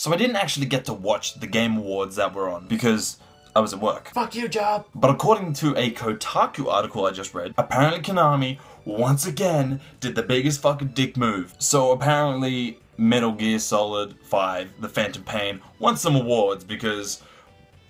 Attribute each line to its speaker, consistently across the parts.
Speaker 1: So I didn't actually get to watch the Game Awards that were on because I was at work.
Speaker 2: Fuck you, job.
Speaker 1: But according to a Kotaku article I just read, apparently Konami once again did the biggest fucking dick move. So apparently Metal Gear Solid 5, The Phantom Pain, won some awards because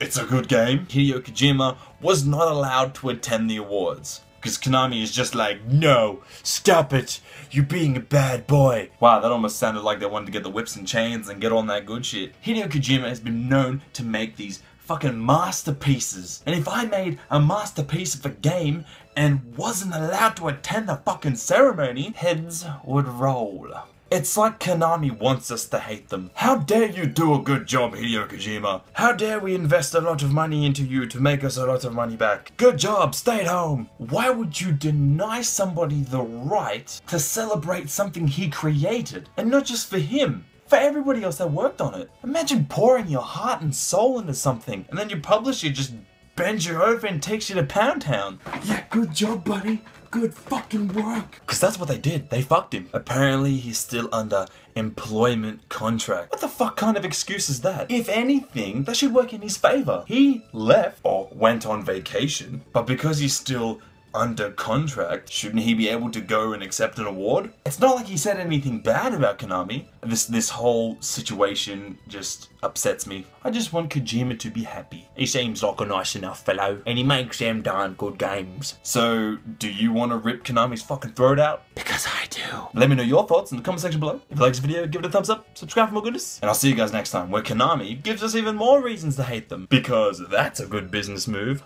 Speaker 1: it's a good game. Hideo Kojima was not allowed to attend the awards. Because Konami is just like, no, stop it, you're being a bad boy. Wow, that almost sounded like they wanted to get the whips and chains and get on that good shit. Hideo Kojima has been known to make these fucking masterpieces. And if I made a masterpiece of a game and wasn't allowed to attend the fucking ceremony, heads would roll. It's like Konami wants us to hate them. How dare you do a good job, Hideo Kojima? How dare we invest a lot of money into you to make us a lot of money back? Good job, stay at home. Why would you deny somebody the right to celebrate something he created? And not just for him, for everybody else that worked on it. Imagine pouring your heart and soul into something, and then you publish publisher just bends you over and takes you to Pound Town. Yeah, good job, buddy. Good fucking work. Because that's what they did. They fucked him. Apparently, he's still under employment contract. What the fuck kind of excuse is that? If anything, that should work in his favor. He left or went on vacation, but because he's still under contract, shouldn't he be able to go and accept an award? It's not like he said anything bad about Konami. This this whole situation just upsets me. I just want Kojima to be happy. He seems like a nice enough fellow, and he makes them darn good games. So, do you want to rip Konami's fucking throat out? Because I do. Let me know your thoughts in the comment section below. If you like this video, give it a thumbs up, subscribe for more goodness, and I'll see you guys next time, where Konami gives us even more reasons to hate them. Because that's a good business move.